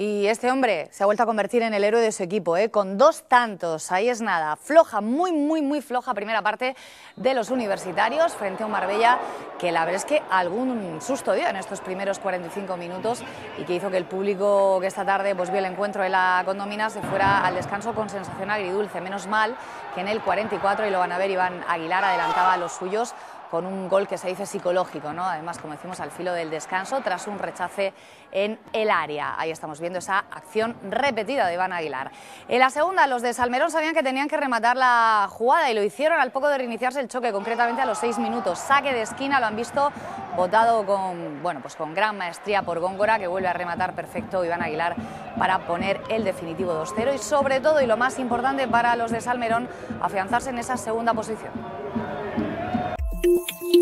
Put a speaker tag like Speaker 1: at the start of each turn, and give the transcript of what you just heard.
Speaker 1: Y este hombre se ha vuelto a convertir en el héroe de su equipo, ¿eh? con dos tantos. Ahí es nada. Floja, muy, muy, muy floja primera parte de los universitarios frente a un Marbella que la verdad es que algún susto dio en estos primeros 45 minutos y que hizo que el público que esta tarde pues, vio el encuentro de la condomina se fuera al descanso con sensación agridulce. Menos mal que en el 44, y lo van a ver, Iván Aguilar adelantaba a los suyos con un gol que se dice psicológico. Además, como decimos, al filo del descanso, tras un rechace en el área. Ahí estamos viendo esa acción repetida de Iván Aguilar. En la segunda, los de Salmerón sabían que tenían que rematar la jugada y lo hicieron al poco de reiniciarse el choque, concretamente a los seis minutos. Saque de esquina, lo han visto votado con, bueno, pues con gran maestría por Góngora, que vuelve a rematar perfecto Iván Aguilar para poner el definitivo 2-0 y sobre todo, y lo más importante para los de Salmerón, afianzarse en esa segunda posición. Thank you.